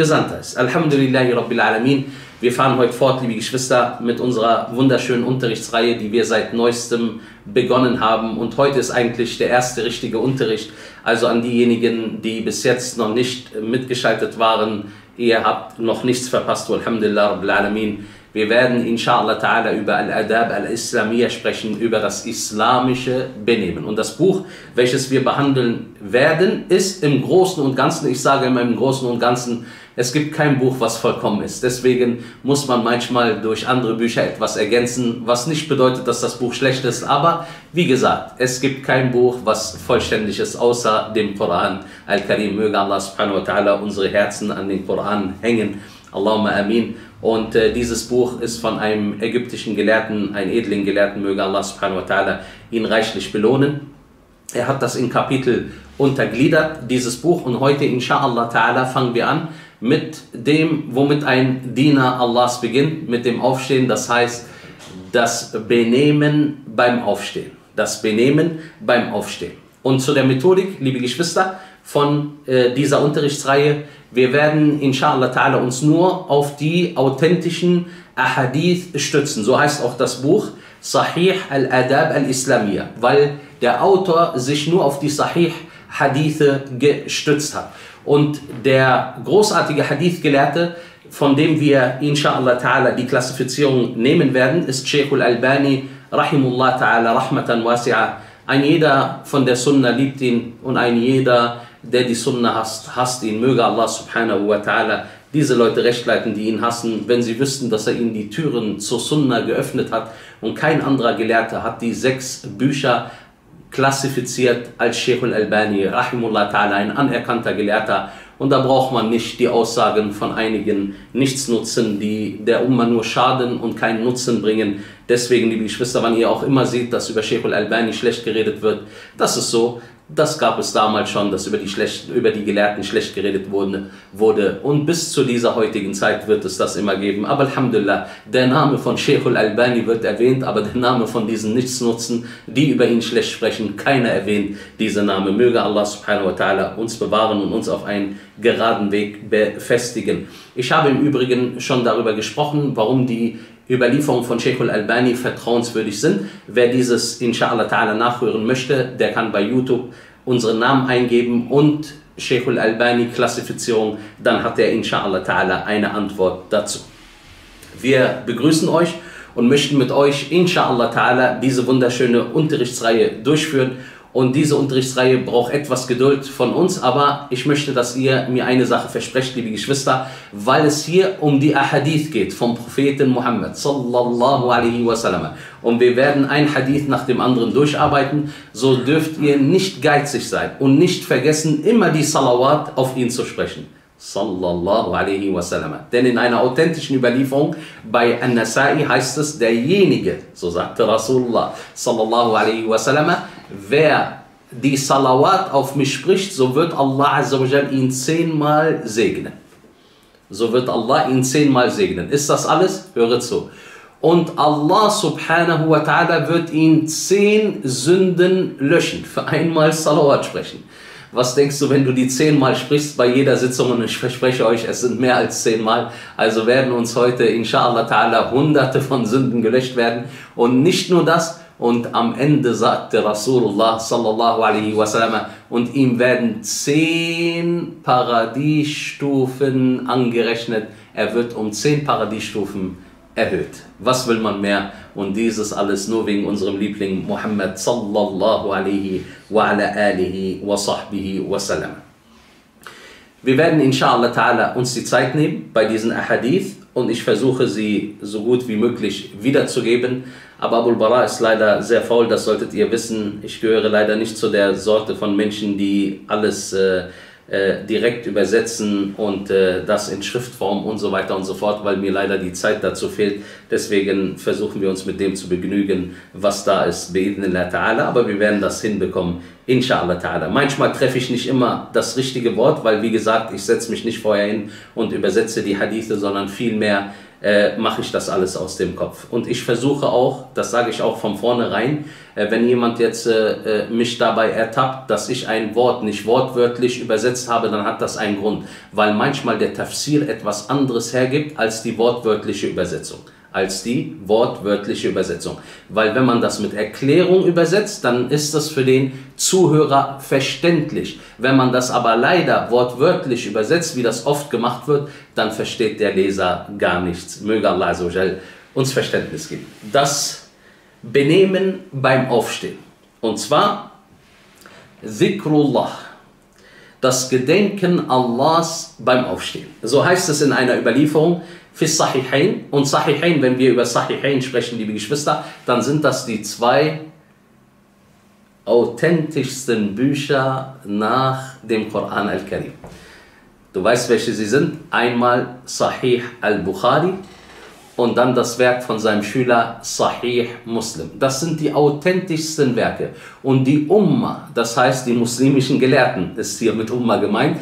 Gesandter ist. Alhamdulillahi Rabbil Alamin. Wir fahren heute fort, liebe Geschwister, mit unserer wunderschönen Unterrichtsreihe, die wir seit neuestem begonnen haben. Und heute ist eigentlich der erste richtige Unterricht. Also an diejenigen, die bis jetzt noch nicht mitgeschaltet waren, ihr habt noch nichts verpasst. Alhamdulillah Rabbil Alamin. Wir werden inshallah ta'ala über Al-Adab al-Islamiyya sprechen, über das islamische Benehmen. Und das Buch, welches wir behandeln werden, ist im Großen und Ganzen, ich sage immer im Großen und Ganzen, es gibt kein Buch, was vollkommen ist. Deswegen muss man manchmal durch andere Bücher etwas ergänzen, was nicht bedeutet, dass das Buch schlecht ist. Aber wie gesagt, es gibt kein Buch, was vollständig ist, außer dem Koran. Al-Karim, möge Allah subhanahu wa ta'ala unsere Herzen an den Koran hängen. Allahumma amin. Und äh, dieses Buch ist von einem ägyptischen Gelehrten, ein edlen Gelehrten, möge Allah subhanahu wa ta'ala ihn reichlich belohnen. Er hat das in Kapitel untergliedert, dieses Buch. Und heute, inshallah ta'ala, fangen wir an mit dem, womit ein Diener Allahs beginnt, mit dem Aufstehen. Das heißt, das Benehmen beim Aufstehen. Das Benehmen beim Aufstehen. Und zu der Methodik, liebe Geschwister, von äh, dieser Unterrichtsreihe wir werden inshallah ta'ala uns nur auf die authentischen Ahadith stützen. So heißt auch das Buch Sahih al-Adab al-Islamiyya, weil der Autor sich nur auf die Sahih Hadithe gestützt hat. Und der großartige Hadith-Gelehrte, von dem wir inshallah ta'ala die Klassifizierung nehmen werden, ist Sheikh al-Albani rahimullah ta'ala rahmatan wasi'a. Ein jeder von der Sunna liebt ihn und ein jeder der die Sunna hasst, hasst ihn. Möge Allah subhanahu wa ta'ala diese Leute recht leiten, die ihn hassen, wenn sie wüssten, dass er ihnen die Türen zur Sunna geöffnet hat und kein anderer Gelehrter hat die sechs Bücher klassifiziert als Sheikh al-Albani, rahimullah ta'ala, ein anerkannter Gelehrter. Und da braucht man nicht die Aussagen von einigen Nichtsnutzen, die der Umma nur schaden und keinen Nutzen bringen. Deswegen, liebe Geschwister, wann ihr auch immer seht, dass über Sheikh al-Albani schlecht geredet wird, das ist so. Das gab es damals schon, dass über die, schlecht, über die Gelehrten schlecht geredet wurde, wurde. Und bis zu dieser heutigen Zeit wird es das immer geben. Aber Alhamdulillah, der Name von Sheikh al-Albani wird erwähnt, aber der Name von diesen Nichtsnutzen, die über ihn schlecht sprechen, keiner erwähnt diese Name. Möge Allah subhanahu wa ta'ala uns bewahren und uns auf einen geraden Weg befestigen. Ich habe im Übrigen schon darüber gesprochen, warum die Überlieferungen von Sheikh al-Albani vertrauenswürdig sind. Wer dieses inshallah ta'ala nachhören möchte, der kann bei YouTube unseren Namen eingeben und Sheikh al-Albani Klassifizierung, dann hat er inshallah ta'ala eine Antwort dazu. Wir begrüßen euch und möchten mit euch inshallah ta'ala diese wunderschöne Unterrichtsreihe durchführen und diese Unterrichtsreihe braucht etwas Geduld von uns, aber ich möchte, dass ihr mir eine Sache versprecht, liebe Geschwister, weil es hier um die Ahadith geht vom Propheten Muhammad sallallahu alaihi wasallam. Und wir werden ein Hadith nach dem anderen durcharbeiten, so dürft ihr nicht geizig sein und nicht vergessen, immer die Salawat auf ihn zu sprechen sallallahu alaihi wasallam. Denn in einer authentischen Überlieferung bei An-Nasai heißt es, derjenige, so sagte Rasulullah sallallahu alaihi wasallam, wer die Salawat auf mich spricht, so wird Allah ihn zehnmal segnen. So wird Allah ihn zehnmal segnen. Ist das alles? Höre zu. Und Allah subhanahu wa ta'ala wird ihn zehn Sünden löschen. Für einmal Salawat sprechen. Was denkst du, wenn du die zehnmal sprichst bei jeder Sitzung? Und ich verspreche euch, es sind mehr als zehnmal. Also werden uns heute, inshallah ta'ala, hunderte von Sünden gelöscht werden. Und nicht nur das, und am Ende sagte Rasulullah sallallahu alaihi wasallam, und ihm werden zehn Paradiesstufen angerechnet. Er wird um zehn Paradiesstufen erhöht. Was will man mehr? Und dieses alles nur wegen unserem Liebling Muhammad sallallahu alaihi wa ala alihi wa sahbihi wa sallam. Wir werden inshallah ta'ala uns die Zeit nehmen bei diesen Ahadith und ich versuche sie so gut wie möglich wiederzugeben. Aber Abul Bara ist leider sehr faul, das solltet ihr wissen. Ich gehöre leider nicht zu der Sorte von Menschen, die alles äh, äh, direkt übersetzen und äh, das in Schriftform und so weiter und so fort, weil mir leider die Zeit dazu fehlt. Deswegen versuchen wir uns mit dem zu begnügen, was da ist, ta'ala, aber wir werden das hinbekommen, inshallah ta'ala. Manchmal treffe ich nicht immer das richtige Wort, weil wie gesagt, ich setze mich nicht vorher hin und übersetze die Hadithe, sondern vielmehr äh, mache ich das alles aus dem Kopf. Und ich versuche auch, das sage ich auch von vornherein, äh, wenn jemand jetzt äh, äh, mich dabei ertappt, dass ich ein Wort nicht wortwörtlich übersetzt habe, dann hat das einen Grund, weil manchmal der Tafsir etwas anderes hergibt als die wortwörtliche Übersetzung als die wortwörtliche Übersetzung. Weil wenn man das mit Erklärung übersetzt, dann ist das für den Zuhörer verständlich. Wenn man das aber leider wortwörtlich übersetzt, wie das oft gemacht wird, dann versteht der Leser gar nichts. Möge Allah uns Verständnis geben. Das Benehmen beim Aufstehen. Und zwar Zikrullah. Das Gedenken Allahs beim Aufstehen. So heißt es in einer Überlieferung, für Sahihain. Und Sahihain, wenn wir über Sahihain sprechen, liebe Geschwister, dann sind das die zwei authentischsten Bücher nach dem Koran al-Karim. Du weißt, welche sie sind? Einmal Sahih al-Bukhari und dann das Werk von seinem Schüler Sahih Muslim. Das sind die authentischsten Werke. Und die Umma, das heißt die muslimischen Gelehrten, ist hier mit Umma gemeint,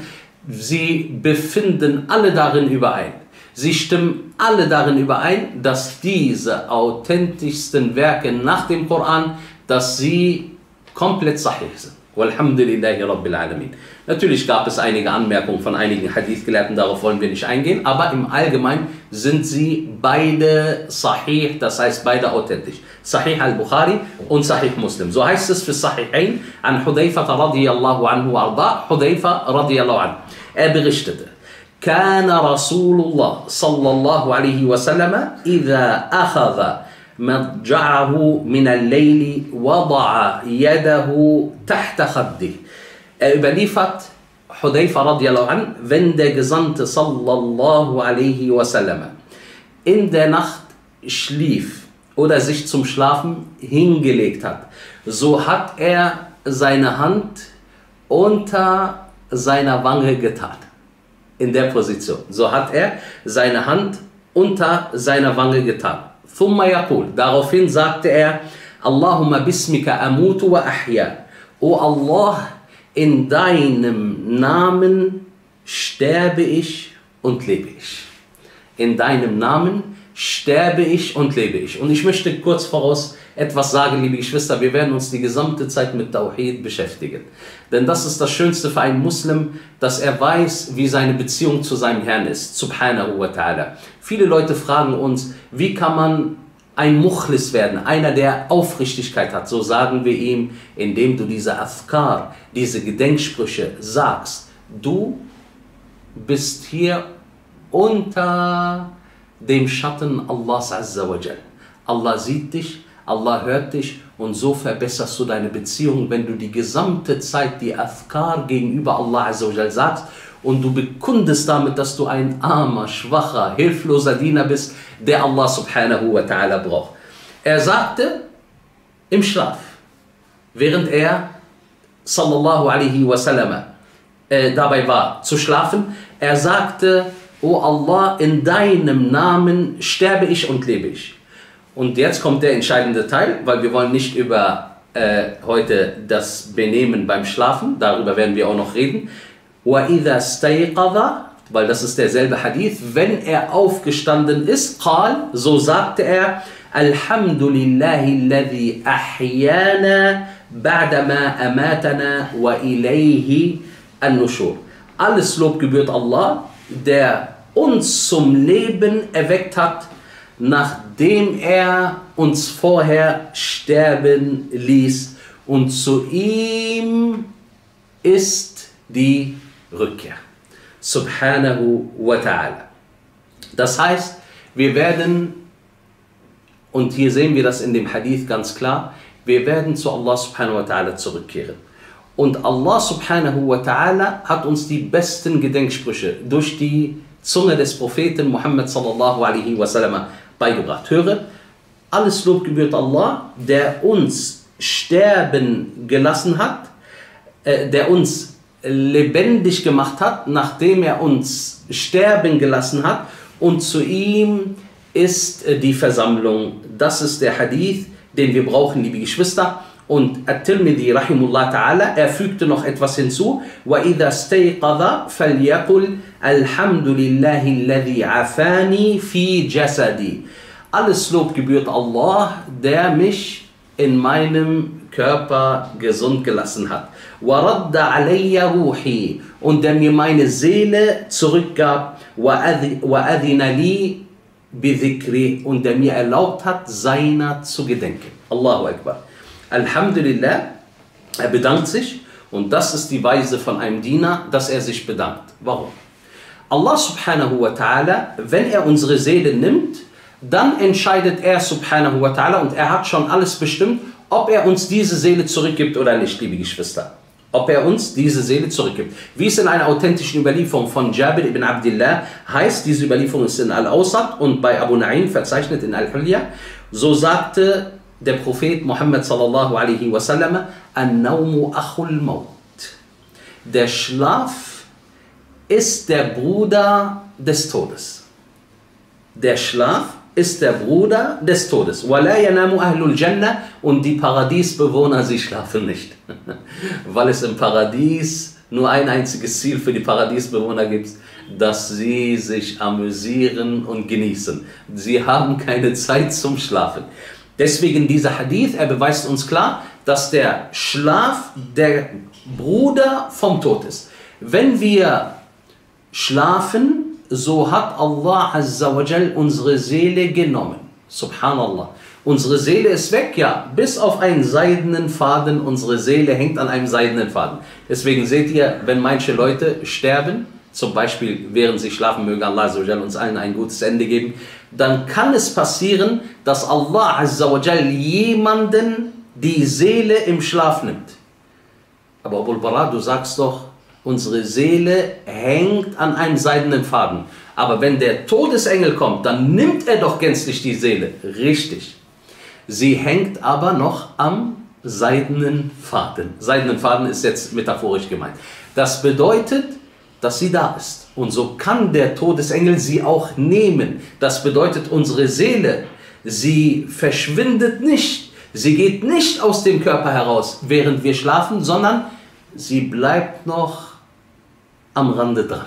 sie befinden alle darin überein Sie stimmen alle darin überein, dass diese authentischsten Werke nach dem Koran, dass sie komplett sahih sind. Walhamdulillahi Rabbil Alamin. Natürlich gab es einige Anmerkungen von einigen Hadith-Gelehrten, darauf wollen wir nicht eingehen, aber im Allgemeinen sind sie beide sahih, das heißt beide authentisch. Sahih al-Bukhari und Sahih Muslim. So heißt es für Sahihain an Hudayfa radiyallahu anhu arda, Hudayfa radiyallahu anhu. Er berichtete, كان رسول الله صلى الله عليه وسلم إذا أخذ مضجعه من الليل وضع يده تحت خده. بليفة حذيفة رضي الله عنه فند جزنت صلى الله عليه وسلم. إن نخت شليف ودا زيش zum Schlafen hingelegt hat so hat er seine Hand unter seiner Wange getan in der Position. So hat er seine Hand unter seiner Wange getan. Thumma yaqul. Daraufhin sagte er, Allahumma bismika amutu wa ahya. O Allah, in deinem Namen sterbe ich und lebe ich. In deinem Namen sterbe ich und lebe ich. Und ich möchte kurz voraus etwas sagen, liebe Geschwister, wir werden uns die gesamte Zeit mit Tawhid beschäftigen. Denn das ist das Schönste für einen Muslim, dass er weiß, wie seine Beziehung zu seinem Herrn ist, subhanahu wa ta'ala. Viele Leute fragen uns, wie kann man ein Muchlis werden, einer, der Aufrichtigkeit hat. So sagen wir ihm, indem du diese Afkar, diese Gedenksprüche sagst. Du bist hier unter dem Schatten Allahs Azza wa Jal. Allah sieht dich, Allah hört dich und so verbesserst du deine Beziehung, wenn du die gesamte Zeit die Afkar gegenüber Allah sagst und du bekundest damit, dass du ein armer, schwacher, hilfloser Diener bist, der Allah subhanahu wa ta'ala braucht. Er sagte im Schlaf, während er sallallahu alaihi wasallam äh, dabei war zu schlafen, er sagte, O Allah, in deinem Namen sterbe ich und lebe ich. Und jetzt kommt der entscheidende Teil, weil wir wollen nicht über äh, heute das Benehmen beim Schlafen, darüber werden wir auch noch reden. وَإِذَا اسْتَيْقَظَ weil das ist derselbe Hadith, wenn er aufgestanden ist, قال, so sagte er, Alhamdulillahi alladhi ahyana ba'dama amatana wa ilayhi an-nushur. Alles Lob gebührt Allah, der uns zum Leben erweckt hat nachdem er uns vorher sterben ließ. Und zu ihm ist die Rückkehr. Subhanahu wa ta'ala. Das heißt, wir werden, und hier sehen wir das in dem Hadith ganz klar, wir werden zu Allah subhanahu wa ta'ala zurückkehren. Und Allah subhanahu wa ta'ala hat uns die besten Gedenksprüche durch die Zunge des Propheten Muhammad sallallahu alaihi wasallam beigebracht. Höre, alles Lob gebührt Allah, der uns sterben gelassen hat, äh, der uns lebendig gemacht hat, nachdem er uns sterben gelassen hat und zu ihm ist äh, die Versammlung. Das ist der Hadith, den wir brauchen, liebe Geschwister. Und At-Tirmidhi rahimullah ta'ala, er fügte noch etwas hinzu. وَإِذَا اسْتَيْقَظَ فَلْيَقُلْ الْحَمْدُ لِلَّهِ الَّذِي عَفَانِي فِي جَسَدِي Alles Lob gebührt Allah, der mich in meinem Körper gesund gelassen hat. وَرَدَّ عَلَيَّ رُوحِي Und der mir meine Seele zurückgab. وَأَذِنَ لِي بِذِكْرِ Und der mir erlaubt hat, seiner zu gedenken. Allahu Akbar. Alhamdulillah, er bedankt sich und das ist die Weise von einem Diener, dass er sich bedankt. Warum? Allah subhanahu wa ta'ala, wenn er unsere Seele nimmt, dann entscheidet er subhanahu wa ta'ala und er hat schon alles bestimmt, ob er uns diese Seele zurückgibt oder nicht, liebe Geschwister. Ob er uns diese Seele zurückgibt. Wie es in einer authentischen Überlieferung von Jabir ibn Abdullah heißt, diese Überlieferung ist in Al-Awsat und bei Abu Na'im verzeichnet in Al-Hulya, so sagte der Prophet Muhammad sallallahu alaihi wasallam, An-Naumu Achul Maut. Der Schlaf ist der Bruder des Todes. Der Schlaf ist der Bruder des Todes. Und die Paradiesbewohner, sie schlafen nicht. Weil es im Paradies nur ein einziges Ziel für die Paradiesbewohner gibt, dass sie sich amüsieren und genießen. Sie haben keine Zeit zum Schlafen. Deswegen dieser Hadith, er beweist uns klar, dass der Schlaf der Bruder vom Tod ist. Wenn wir schlafen, so hat Allah Azza wa Jal unsere Seele genommen. Subhanallah. Unsere Seele ist weg, ja, bis auf einen seidenen Faden. Unsere Seele hängt an einem seidenen Faden. Deswegen seht ihr, wenn manche Leute sterben, zum Beispiel während sie schlafen, möge Allah uns allen ein gutes Ende geben, dann kann es passieren, dass Allah jemanden die Seele im Schlaf nimmt. Aber Abul Bara, du sagst doch, unsere Seele hängt an einem seidenen Faden. Aber wenn der Todesengel kommt, dann nimmt er doch gänzlich die Seele. Richtig. Sie hängt aber noch am seidenen Faden. Seidenen Faden ist jetzt metaphorisch gemeint. Das bedeutet, dass sie da ist. Und so kann der Todesengel sie auch nehmen. Das bedeutet, unsere Seele, sie verschwindet nicht. Sie geht nicht aus dem Körper heraus, während wir schlafen, sondern sie bleibt noch am Rande dran.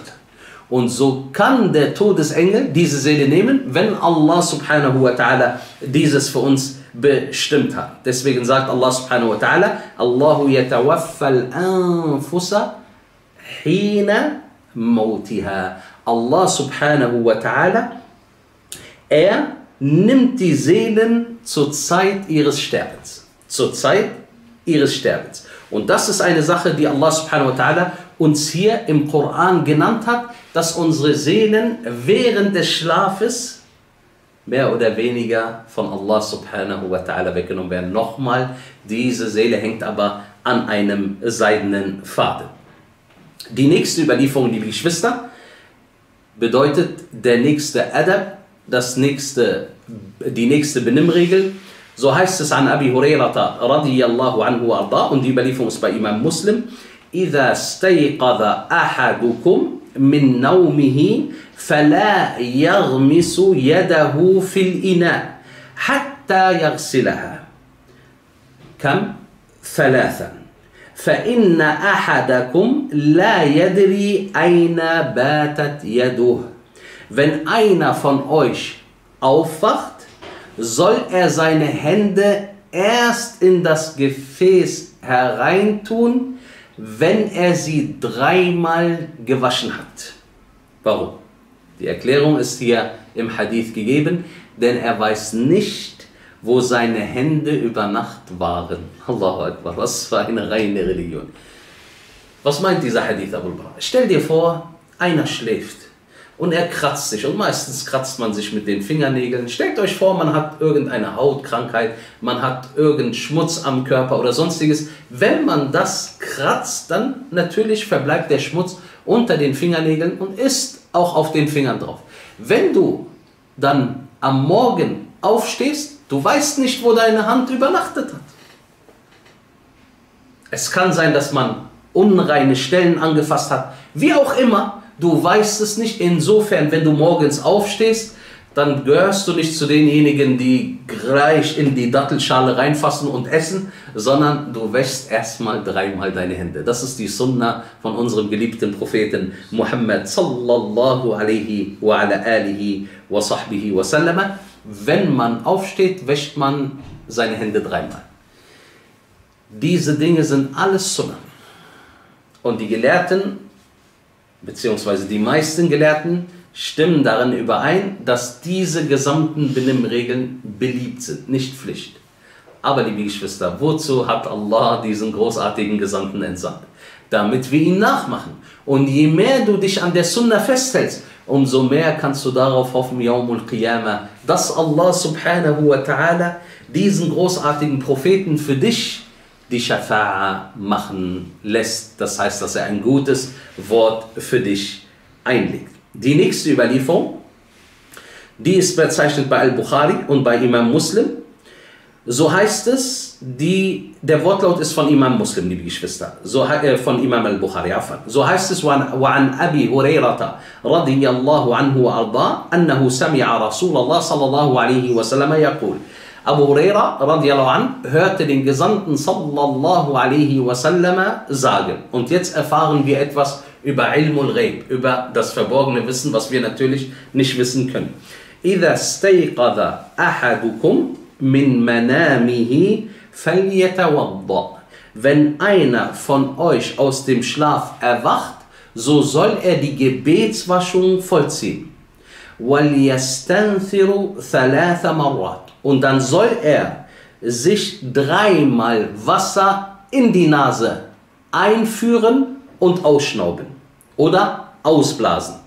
Und so kann der Todesengel diese Seele nehmen, wenn Allah subhanahu wa ta'ala dieses für uns bestimmt hat. Deswegen sagt Allah subhanahu wa ta'ala, Allahu yatawaffal anfusa hina mautiha. Allah subhanahu wa ta'ala, er nimmt die Seelen zur Zeit ihres Sterbens. Zur Zeit ihres Sterbens. Und das ist eine Sache, die Allah subhanahu wa ta'ala uns hier im Koran genannt hat, dass unsere Seelen während des Schlafes mehr oder weniger von Allah subhanahu wa ta'ala weggenommen werden. Nochmal, diese Seele hängt aber an einem seidenen Faden. Die nächste Überlieferung, liebe Geschwister, bedeutet der nächste Adab, das nächste, die nächste Benimmregel. So heißt es an Abi Hurairata radiyallahu anhu arda und die Überlieferung ist bei Imam Muslim. إذا استيقظ أحدكم من نومه فلا يغمس يده في الإناء حتى يغسلها كم ثلاثا فإن أحدكم لا يدري أين باتت يده Wenn einer von euch aufwacht, soll er seine Hände erst in das Gefäß hereintun, wenn er sie dreimal gewaschen hat. Warum? Die Erklärung ist hier im Hadith gegeben, denn er weiß nicht, wo seine Hände über Nacht waren. Allahu Akbar, was für eine reine Religion. Was meint dieser Hadith Abu Bakr? Stell dir vor, einer schläft und er kratzt sich und meistens kratzt man sich mit den Fingernägeln. Stellt euch vor, man hat irgendeine Hautkrankheit, man hat irgendeinen Schmutz am Körper oder sonstiges. Wenn man das kratzt, dann natürlich verbleibt der Schmutz unter den Fingernägeln und ist auch auf den Fingern drauf. Wenn du dann am Morgen aufstehst, du weißt nicht, wo deine Hand übernachtet hat. Es kann sein, dass man unreine Stellen angefasst hat, wie auch immer. Du weißt es nicht. Insofern, wenn du morgens aufstehst, dann gehörst du nicht zu denjenigen, die gleich in die Dattelschale reinfassen und essen, sondern du wäschst erstmal dreimal deine Hände. Das ist die Sunna von unserem geliebten Propheten Muhammad sallallahu alaihi wa ala alihi wa sahbihi wa sallama. Wenn man aufsteht, wäscht man seine Hände dreimal. Diese Dinge sind alles Sunna. Und die Gelehrten, beziehungsweise die meisten Gelehrten, stimmen darin überein, dass diese gesamten Benimmregeln beliebt sind, nicht Pflicht. Aber liebe Geschwister, wozu hat Allah diesen großartigen Gesandten entsandt? Damit wir ihn nachmachen. Und je mehr du dich an der Sunna festhältst, umso mehr kannst du darauf hoffen, Yawmul Qiyamah, dass Allah subhanahu wa ta'ala diesen großartigen Propheten für dich die Shafa'a machen lässt. Das heißt, dass er ein gutes Wort für dich einlegt. Die nächste Überlieferung, die ist bezeichnet bei Al-Bukhari und bei Imam Muslim. So heißt es, die, der Wortlaut ist von Imam Muslim, liebe Geschwister, so, äh, von Imam Al-Bukhari. So heißt es, وعن أبي هريرة رضي الله عنه وأرضاه أنه سمع رسول الله صلى الله عليه وسلم يقول Abu Huraira radiallahu an hörte den Gesandten sallallahu alaihi wasallam sagen. Und jetzt erfahren wir etwas über Ilmul Ghaib, über das verborgene Wissen, was wir natürlich nicht wissen können. إذا استيقظ أحدكم min manamihi Wenn einer von euch aus dem Schlaf erwacht, so soll er die Gebetswaschung vollziehen. Und dann soll er sich dreimal Wasser in die Nase einführen und ausschnauben oder ausblasen.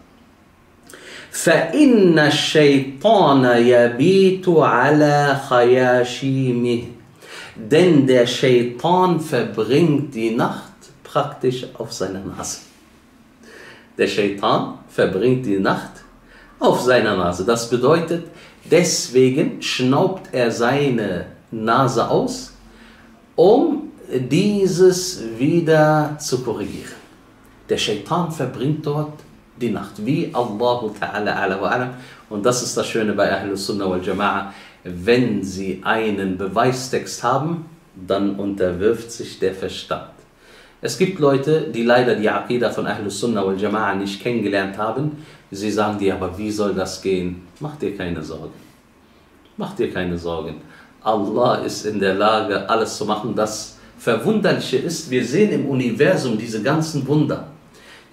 فإن الشيطان يبيت على خياشيمه denn der Shaitan verbringt die Nacht praktisch auf seiner Nase. Der Shaitan verbringt die Nacht auf seiner Nase. Das bedeutet, Deswegen schnaubt er seine Nase aus, um dieses wieder zu korrigieren. Der Shaitan verbringt dort die Nacht, wie Allahu Ta'ala ala wa alam. Und das ist das Schöne bei Ahlus Sunnah wal Jama'a. Wenn sie einen Beweistext haben, dann unterwirft sich der Verstand. Es gibt Leute, die leider die Aqidah von Ahlus Sunnah wal Jama'a nicht kennengelernt haben, Sie sagen dir, aber wie soll das gehen? Mach dir keine Sorgen. Mach dir keine Sorgen. Allah ist in der Lage, alles zu machen. Das Verwunderliche ist, wir sehen im Universum diese ganzen Wunder.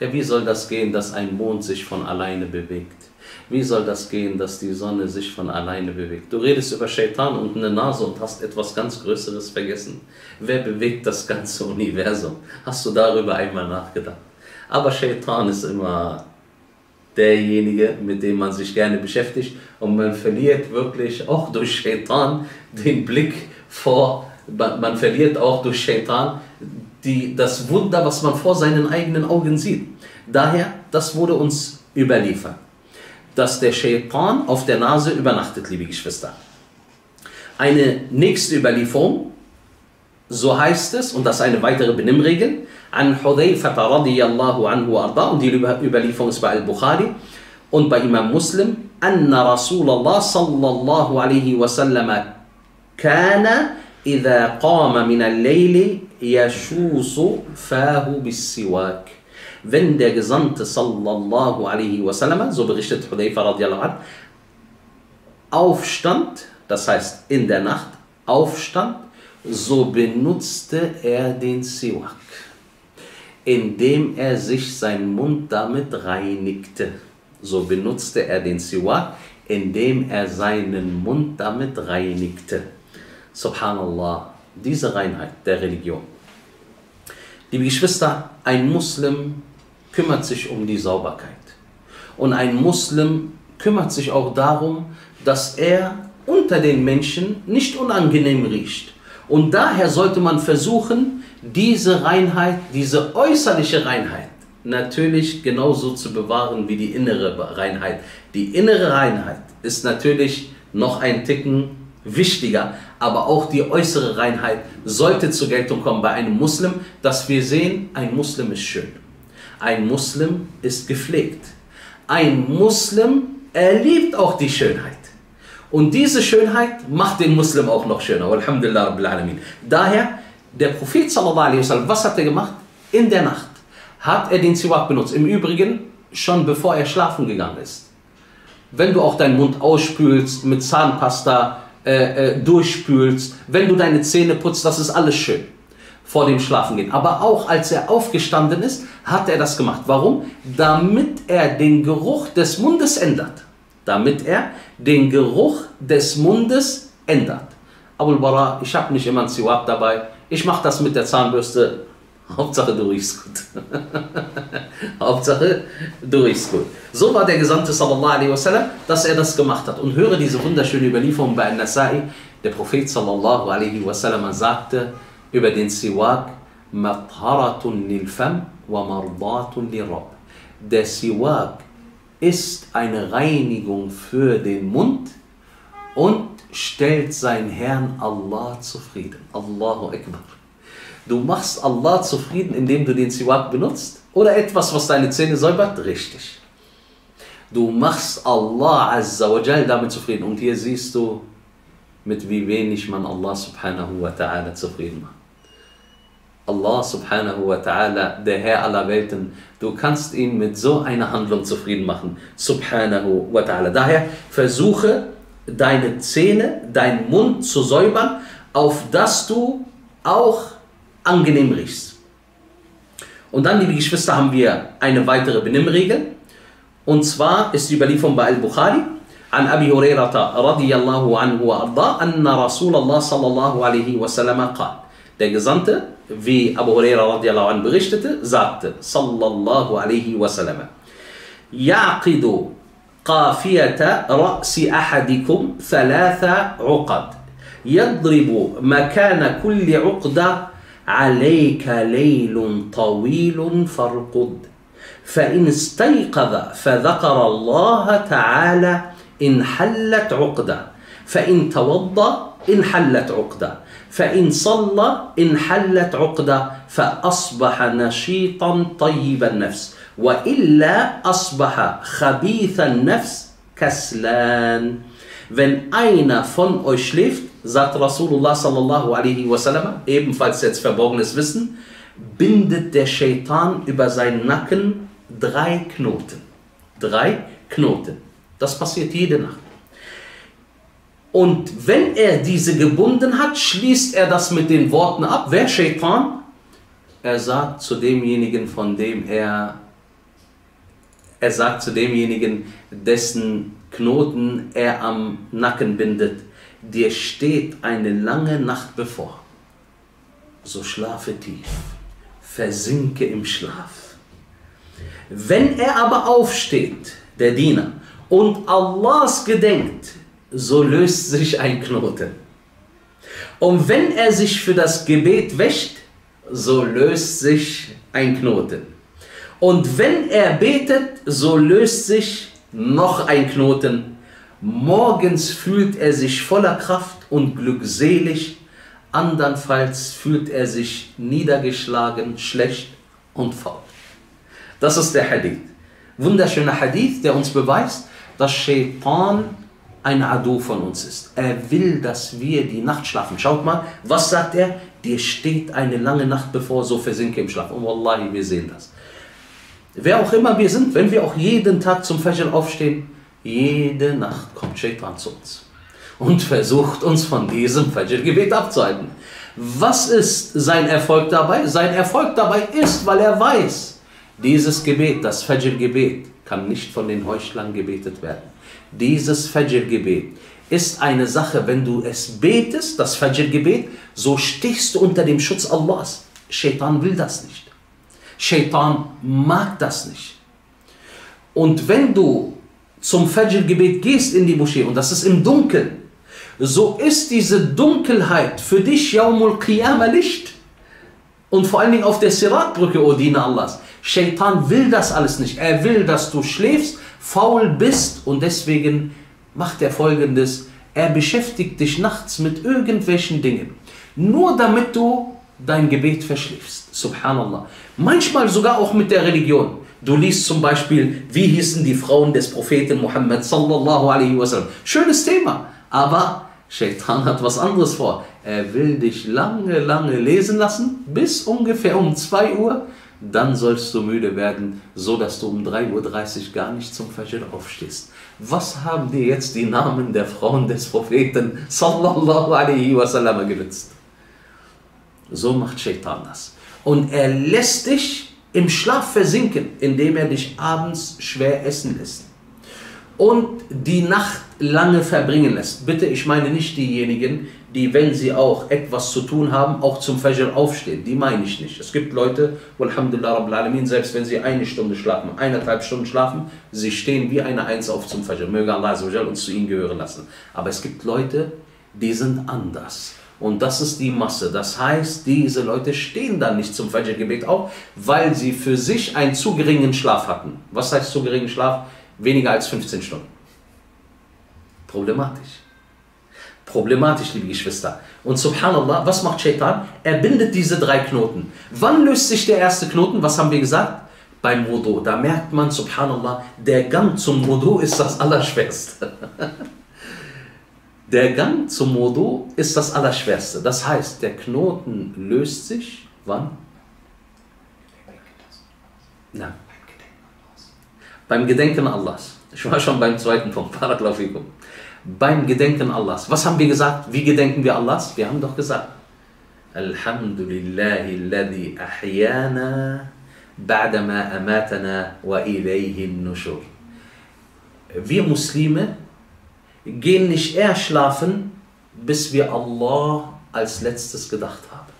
Ja, wie soll das gehen, dass ein Mond sich von alleine bewegt? Wie soll das gehen, dass die Sonne sich von alleine bewegt? Du redest über Shaitan und eine Nase und hast etwas ganz Größeres vergessen. Wer bewegt das ganze Universum? Hast du darüber einmal nachgedacht? Aber Shaitan ist immer derjenige, mit dem man sich gerne beschäftigt und man verliert wirklich auch durch Shaitan den Blick vor, man verliert auch durch Shaitan die, das Wunder, was man vor seinen eigenen Augen sieht. Daher, das wurde uns überliefert, dass der Shaitan auf der Nase übernachtet, liebe Geschwister. Eine nächste Überlieferung, so heißt es, und das ist eine weitere Benimmregel, an Hudayfa radiyallahu anhu arda, und die Überlieferung ist bei Al-Bukhari und bei Imam Muslim, anna Rasulullah sallallahu alaihi wasallam kana إذا قام من الليل يشوص فاه بالسواك wenn der Gesandte sallallahu alaihi wasallam, so berichtet Hudayfa radiallahu anh, aufstand, das heißt in der Nacht aufstand, so benutzte er den Siwak indem er sich seinen Mund damit reinigte. So benutzte er den Siwak, indem er seinen Mund damit reinigte. Subhanallah, diese Reinheit der Religion. Liebe Geschwister, ein Muslim kümmert sich um die Sauberkeit. Und ein Muslim kümmert sich auch darum, dass er unter den Menschen nicht unangenehm riecht. Und daher sollte man versuchen, diese Reinheit, diese äußerliche Reinheit natürlich genauso zu bewahren wie die innere Reinheit. Die innere Reinheit ist natürlich noch ein Ticken wichtiger, aber auch die äußere Reinheit sollte zur Geltung kommen bei einem Muslim, dass wir sehen, ein Muslim ist schön. Ein Muslim ist gepflegt. Ein Muslim er liebt auch die Schönheit. Und diese Schönheit macht den Muslim auch noch schöner. Alhamdulillah Rabbil Alamin. Daher, der Prophet was hat er gemacht? In der Nacht hat er den Siwak benutzt. Im Übrigen schon bevor er schlafen gegangen ist. Wenn du auch deinen Mund ausspülst, mit Zahnpasta äh, äh, durchspülst, wenn du deine Zähne putzt, das ist alles schön vor dem Schlafengehen. Aber auch als er aufgestanden ist, hat er das gemacht. Warum? Damit er den Geruch des Mundes ändert. Damit er den Geruch des Mundes ändert. Abul Bara, ich habe nicht immer ein Siwak dabei. Ich mache das mit der Zahnbürste. Hauptsache du riechst gut. Hauptsache du riechst gut. So war der Gesandte sallallahu alaihi wasallam, dass er das gemacht hat. Und höre diese wunderschöne Überlieferung bei An-Nasai. Der Prophet sallallahu alaihi wasallam sagte, über den Siwak Matharatun lil wa Mardatun lil. Der Siwak ist eine Reinigung für den Mund und stellt seinen Herrn Allah zufrieden. Allahu Akbar. Du machst Allah zufrieden, indem du den Siwak benutzt oder etwas, was deine Zähne säubert? Richtig. Du machst Allah Azza wa Jal damit zufrieden. Und hier siehst du, mit wie wenig man Allah subhanahu wa ta'ala zufrieden macht. Allah subhanahu wa ta'ala, der Herr aller Welten, du kannst ihn mit so einer Handlung zufrieden machen. Subhanahu wa ta'ala. Daher versuche deine Zähne, deinen Mund zu säubern, auf dass du auch angenehm riechst. Und dann, liebe Geschwister, haben wir eine weitere Benimmregel. Und zwar ist die Überlieferung bei Al-Bukhari. عن أبي هريرة رضي الله عنه وأرضاه أن رسول الله صلى الله عليه وسلم Der Gesandte, wie Abu Huraira radiallahu anh berichtete, sagte, sallallahu alaihi wasallam, يعقد قافية رأس أحدكم ثلاث عقد يضرب مكان كل عقدة عليك ليل طويل فارقد. فإن استيقظ فذكر الله تعالى انحلت عقدة. فإن توضأ انحلت عقدة. فإن صلى انحلت عقدة. فأصبح نشيطا طيب النفس. وإلا أصبح خبيث النفس كسلان. Wenn einer von euch schläft, sagt Rasulullah sallallahu alaihi wasallam, ebenfalls jetzt verborgenes Wissen, bindet der Shaitan über seinen Nacken drei Knoten. Drei Knoten. Das passiert jede Nacht. Und wenn er diese gebunden hat, schließt er das mit den Worten ab. Wer Shaitan? Er sagt zu demjenigen, von dem er, er sagt zu demjenigen, dessen Knoten er am Nacken bindet, dir steht eine lange Nacht bevor. So schlafe tief, versinke im Schlaf. Wenn er aber aufsteht, der Diener, und Allahs gedenkt, so löst sich ein Knoten. Und wenn er sich für das Gebet wäscht, so löst sich ein Knoten. Und wenn er betet, so löst sich noch ein Knoten. Morgens fühlt er sich voller Kraft und glückselig, andernfalls fühlt er sich niedergeschlagen, schlecht und faul. Das ist der Hadith. Wunderschöner Hadith, der uns beweist, dass Shaitan ein Adu von uns ist. Er will, dass wir die Nacht schlafen. Schaut mal, was sagt er? Dir steht eine lange Nacht bevor, so versinke im Schlaf. Und Wallahi, wir sehen das. Wer auch immer wir sind, wenn wir auch jeden Tag zum Fajr aufstehen, jede Nacht kommt Shaitan zu uns und versucht uns von diesem Fajr-Gebet abzuhalten. Was ist sein Erfolg dabei? Sein Erfolg dabei ist, weil er weiß, dieses Gebet, das Fajr-Gebet, kann nicht von den Heuchlern gebetet werden. Dieses Fajr-Gebet ist eine Sache, wenn du es betest, das Fajr-Gebet, so stichst du unter dem Schutz Allahs. Shaitan will das nicht. Shaitan mag das nicht. Und wenn du zum Fajr-Gebet gehst in die Moschee und das ist im Dunkeln, so ist diese Dunkelheit für dich Yaumul Qiyamah Licht. Und vor allen Dingen auf der Sirat-Brücke, O Diener Allahs. Shaitan will das alles nicht. Er will, dass du schläfst, faul bist und deswegen macht er folgendes. Er beschäftigt dich nachts mit irgendwelchen Dingen. Nur damit du dein Gebet verschläfst. Subhanallah. Manchmal sogar auch mit der Religion. Du liest zum Beispiel, wie hießen die Frauen des Propheten Muhammad sallallahu alaihi wasallam. Schönes Thema, aber Shaitan hat was anderes vor. Er will dich lange, lange lesen lassen, bis ungefähr um 2 Uhr. Dann sollst du müde werden, so dass du um 3.30 Uhr gar nicht zum Fajr aufstehst. Was haben dir jetzt die Namen der Frauen des Propheten sallallahu alaihi wasallam genützt? So macht Shaitan das. Und er lässt dich im Schlaf versinken, indem er dich abends schwer essen lässt. Und die Nacht lange verbringen lässt. Bitte, ich meine nicht diejenigen, die, wenn sie auch etwas zu tun haben, auch zum Fajr aufstehen. Die meine ich nicht. Es gibt Leute, Alhamdulillah Rabbil Alamin, selbst wenn sie eine Stunde schlafen, eineinhalb Stunden schlafen, sie stehen wie eine Eins auf zum Fajr. Möge Allah uns zu ihnen gehören lassen. Aber es gibt Leute, die sind anders. Und das ist die Masse. Das heißt, diese Leute stehen dann nicht zum Fajr-Gebet auf, weil sie für sich einen zu geringen Schlaf hatten. Was heißt zu geringen Schlaf? Weniger als 15 Stunden. Problematisch. Problematisch, liebe Geschwister. Und subhanallah, was macht Shaitan? Er bindet diese drei Knoten. Wann löst sich der erste Knoten? Was haben wir gesagt? Beim Wudu. Da merkt man, subhanallah, der Gang zum Wudu ist das Allerschwerste. Der Gang zum Wudu ist das Allerschwerste. Das heißt, der Knoten löst sich wann? Na. Beim Gedenken Allahs. Ich war schon beim zweiten Punkt. Beim Gedenken Allahs. Was haben wir gesagt? Wie gedenken wir Allahs? Wir haben doch gesagt. Alhamdulillahi alladhi ahyana ba'dama amatana wa ilayhi nushur. Wir Muslime gehen nicht eher schlafen, bis wir Allah als letztes gedacht haben.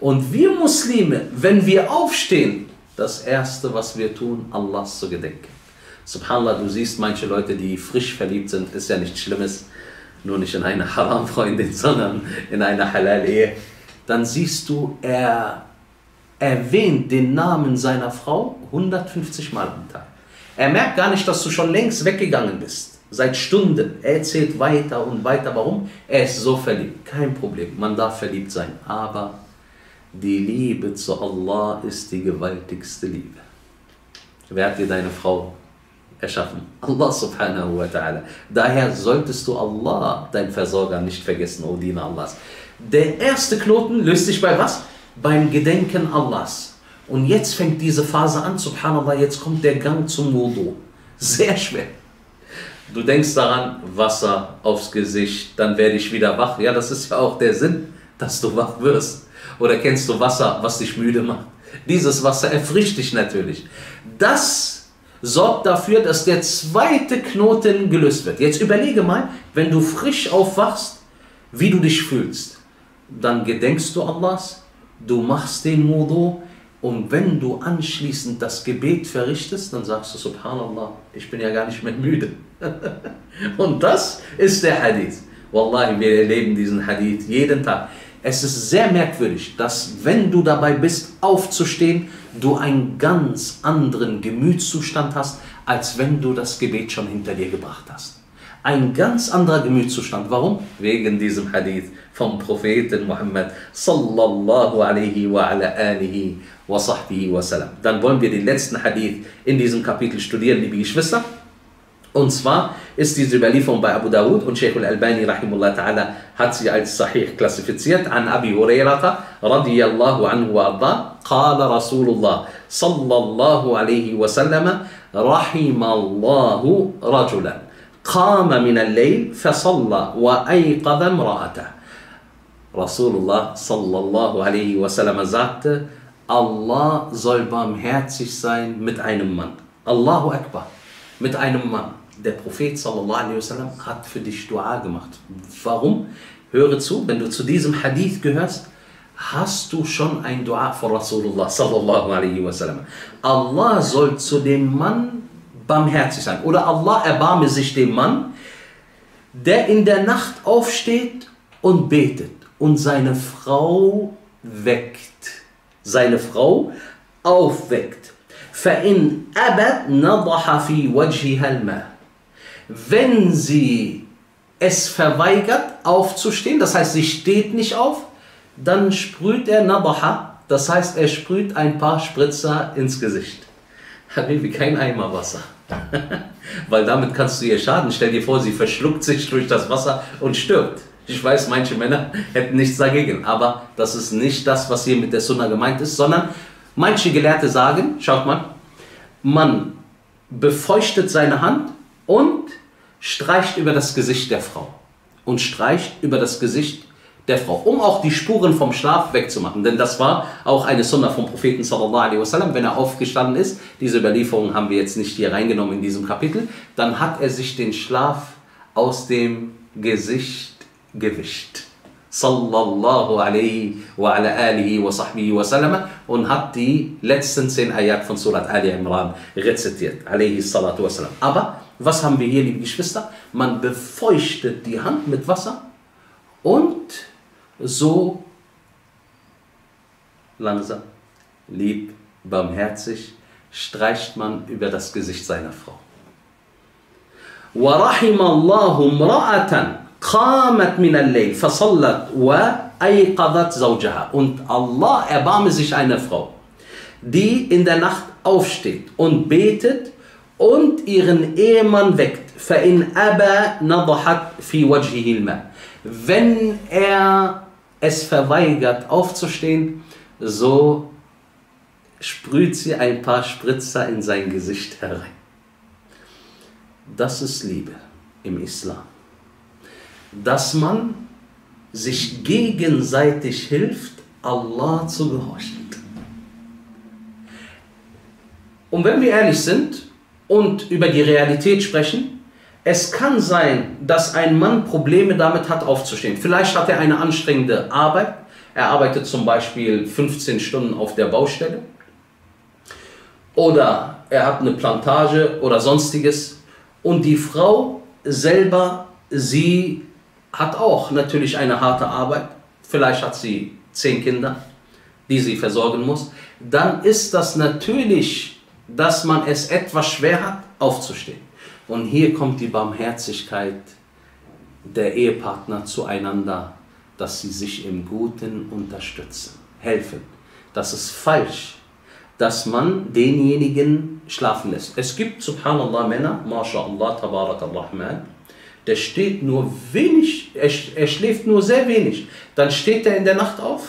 Und wir Muslime, wenn wir aufstehen, das Erste, was wir tun, Allahs zu gedenken. Subhanallah, du siehst manche Leute, die frisch verliebt sind, ist ja nichts Schlimmes, nur nicht in eine Haram-Freundin, sondern in eine Halal-Ehe. Dann siehst du, er erwähnt den Namen seiner Frau 150 Mal am Tag. Er merkt gar nicht, dass du schon längst weggegangen bist seit Stunden. Er erzählt weiter und weiter. Warum? Er ist so verliebt. Kein Problem. Man darf verliebt sein. Aber die Liebe zu Allah ist die gewaltigste Liebe. Wer hat dir deine Frau erschaffen? Allah subhanahu wa ta'ala. Daher solltest du Allah, dein Versorger, nicht vergessen, O Diener Allahs. Der erste Knoten löst sich bei was? Beim Gedenken Allahs. Und jetzt fängt diese Phase an, subhanallah, jetzt kommt der Gang zum Wudu. Sehr schwer. Du denkst daran, Wasser aufs Gesicht, dann werde ich wieder wach. Ja, das ist ja auch der Sinn, dass du wach wirst. Oder kennst du Wasser, was dich müde macht? Dieses Wasser erfrischt dich natürlich. Das sorgt dafür, dass der zweite Knoten gelöst wird. Jetzt überlege mal, wenn du frisch aufwachst, wie du dich fühlst. Dann gedenkst du Allahs, du machst den Wudu und wenn du anschließend das Gebet verrichtest, dann sagst du Subhanallah, ich bin ja gar nicht mehr müde. Und das ist der Hadith. Wallahi, wir erleben diesen Hadith jeden Tag. Es ist sehr merkwürdig, dass wenn du dabei bist, aufzustehen, du einen ganz anderen Gemütszustand hast, als wenn du das Gebet schon hinter dir gebracht hast. Ein ganz anderer Gemütszustand. Warum? Wegen diesem Hadith vom Propheten Muhammad sallallahu alaihi wa ala alihi wa salam. Dann wollen wir den letzten Hadith in diesem Kapitel studieren, liebe Geschwister. Und zwar ist diese Überlieferung bei Abu Dawud und Sheikh al-Albani rahimullah ta'ala hat sie als Sahih klassifiziert an Abi Hurairata radiyallahu anhu wa arda qala Rasulullah sallallahu alayhi wa sallam rahimallahu rajulan min al-layl fasalla wa ayqadha imra'atah Rasulullah sallallahu alayhi wa sallam sagte Allah soll barmherzig sein mit einem Mann Allahu Akbar mit einem Mann der Prophet wasallam hat für dich Dua gemacht. Warum? Höre zu, wenn du zu diesem Hadith gehörst, hast du schon ein Dua von Rasulullah sallallahu alaihi wasallam. Allah soll zu dem Mann barmherzig sein. Oder Allah erbarme sich dem Mann, der in der Nacht aufsteht und betet und seine Frau weckt Seine Frau aufweckt. فإن أبت نضح في وجهها الماء wenn sie es verweigert, aufzustehen, das heißt, sie steht nicht auf, dann sprüht er Nabaha, das heißt, er sprüht ein paar Spritzer ins Gesicht. Habibi, kein Eimer Wasser. Weil damit kannst du ihr schaden. Stell dir vor, sie verschluckt sich durch das Wasser und stirbt. Ich weiß, manche Männer hätten nichts dagegen, aber das ist nicht das, was hier mit der Sunna gemeint ist, sondern manche Gelehrte sagen, schaut mal, man befeuchtet seine Hand und streicht über das Gesicht der Frau. Und streicht über das Gesicht der Frau, um auch die Spuren vom Schlaf wegzumachen. Denn das war auch eine Sunna vom Propheten sallallahu alaihi wasallam, wenn er aufgestanden ist. Diese Überlieferung haben wir jetzt nicht hier reingenommen in diesem Kapitel. Dann hat er sich den Schlaf aus dem Gesicht gewischt. Sallallahu alaihi wa ala alihi wa sahbihi wa sallam und hat die letzten zehn Ayat von Surat Ali Imran rezitiert. Alaihi salatu wa sallam. Aber was haben wir hier, liebe Geschwister? Man befeuchtet die Hand mit Wasser und so langsam, lieb, barmherzig streicht man über das Gesicht seiner Frau. ورحم الله امرأة قامت من الليل فصلت وأيقظت زوجها und Allah erbarme sich einer Frau, die in der Nacht aufsteht und betet und ihren Ehemann weckt. فإن أبى نضحت في وجهه الماء. Wenn er es verweigert aufzustehen, so sprüht sie ein paar Spritzer in sein Gesicht herein. Das ist Liebe im Islam. Dass man sich gegenseitig hilft, Allah zu gehorchen. Und wenn wir ehrlich sind und über die Realität sprechen, es kann sein, dass ein Mann Probleme damit hat, aufzustehen. Vielleicht hat er eine anstrengende Arbeit. Er arbeitet zum Beispiel 15 Stunden auf der Baustelle. Oder er hat eine Plantage oder sonstiges. Und die Frau selber, sie hat auch natürlich eine harte Arbeit. Vielleicht hat sie zehn Kinder, die sie versorgen muss. Dann ist das natürlich, dass man es etwas schwer hat, aufzustehen. Und hier kommt die Barmherzigkeit der Ehepartner zueinander, dass sie sich im Guten unterstützen, helfen. Das ist falsch, dass man denjenigen schlafen lässt. Es gibt, subhanallah, Männer, mashallah, tabarak al-Rahman, der steht nur wenig, er, er schläft nur sehr wenig. Dann steht er in der Nacht auf,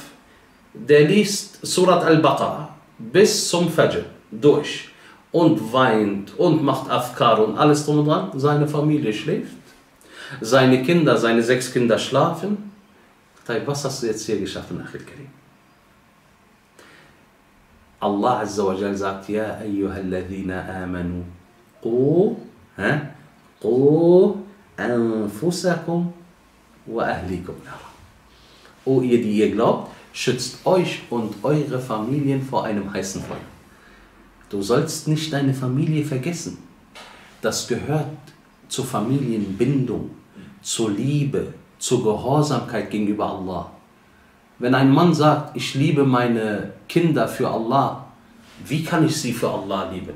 der liest Surat al-Baqarah bis zum Fajr durch und weint und macht Afkar und alles drum und dran. Seine Familie schläft, seine Kinder, seine sechs Kinder schlafen. Was hast du jetzt hier geschaffen, Achil Karim? Allah Azza wa Jal sagt, Ja, ayyuhalladhina amanu, qu, qu wa ahlikum nara. O ihr, die ihr glaubt, schützt euch und eure Familien vor einem heißen Feuer. Du sollst nicht deine Familie vergessen. Das gehört zur Familienbindung, zur Liebe, zur Gehorsamkeit gegenüber Allah. Wenn ein Mann sagt, ich liebe meine Kinder für Allah, wie kann ich sie für Allah lieben?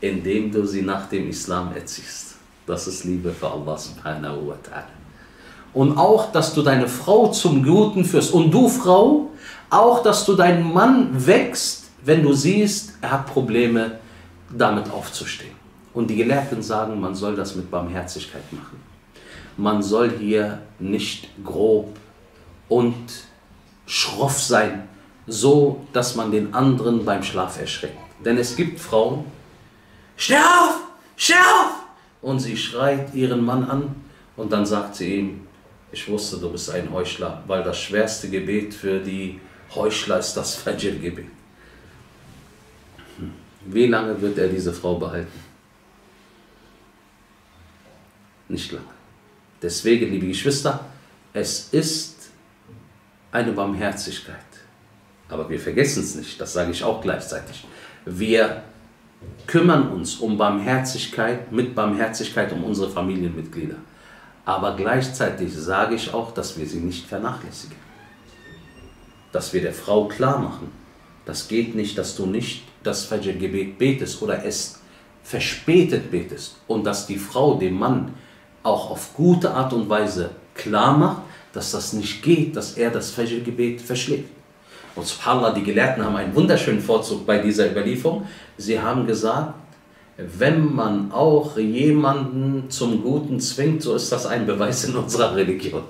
Indem du sie nach dem Islam erziehst. Das ist Liebe für Allah subhanahu wa ta'ala. Und auch, dass du deine Frau zum Guten führst. Und du, Frau, auch, dass du deinen Mann wächst, wenn du siehst, er hat Probleme, damit aufzustehen. Und die Gelehrten sagen, man soll das mit Barmherzigkeit machen. Man soll hier nicht grob und schroff sein, so dass man den anderen beim Schlaf erschreckt. Denn es gibt Frauen, steh auf, steh auf! Und sie schreit ihren Mann an und dann sagt sie ihm, ich wusste, du bist ein Heuchler, weil das schwerste Gebet für die Heuchler ist das Fajr-Gebet. Wie lange wird er diese Frau behalten? Nicht lange. Deswegen, liebe Geschwister, es ist eine Barmherzigkeit. Aber wir vergessen es nicht, das sage ich auch gleichzeitig. Wir kümmern uns um Barmherzigkeit, mit Barmherzigkeit um unsere Familienmitglieder. Aber gleichzeitig sage ich auch, dass wir sie nicht vernachlässigen. Dass wir der Frau klar machen, das geht nicht, dass du nicht das Fajr-Gebet betest oder es verspätet betest und dass die Frau dem Mann auch auf gute Art und Weise klar macht, dass das nicht geht, dass er das Fajr-Gebet verschläft. Und subhanallah, die Gelehrten haben einen wunderschönen Vorzug bei dieser Überlieferung. Sie haben gesagt, wenn man auch jemanden zum Guten zwingt, so ist das ein Beweis in unserer Religion.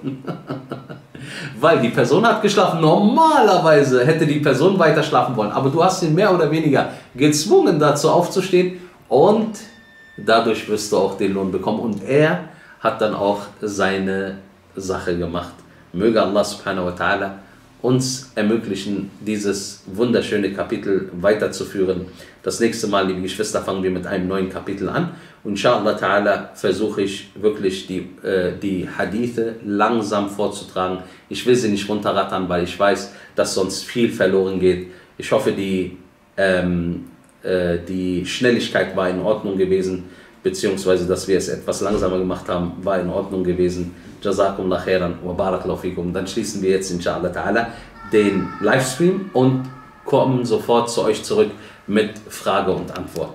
Weil die Person hat geschlafen. Normalerweise hätte die Person weiter schlafen wollen, aber du hast ihn mehr oder weniger gezwungen dazu aufzustehen und dadurch wirst du auch den Lohn bekommen. Und er hat dann auch seine Sache gemacht. Möge Allah subhanahu wa ta'ala uns ermöglichen, dieses wunderschöne Kapitel weiterzuführen. Das nächste Mal, liebe Geschwister, fangen wir mit einem neuen Kapitel an. Und inshallah ta'ala versuche ich wirklich die, äh, die Hadithe langsam vorzutragen. Ich will sie nicht runterrattern, weil ich weiß, dass sonst viel verloren geht. Ich hoffe, die, ähm, äh, die Schnelligkeit war in Ordnung gewesen, beziehungsweise dass wir es etwas langsamer gemacht haben, war in Ordnung gewesen. Jazakumullah khairan wa barakallahu fikum. Dann schließen wir jetzt inshallah ta'ala den Livestream und kommen sofort zu euch zurück mit Frage und Antwort.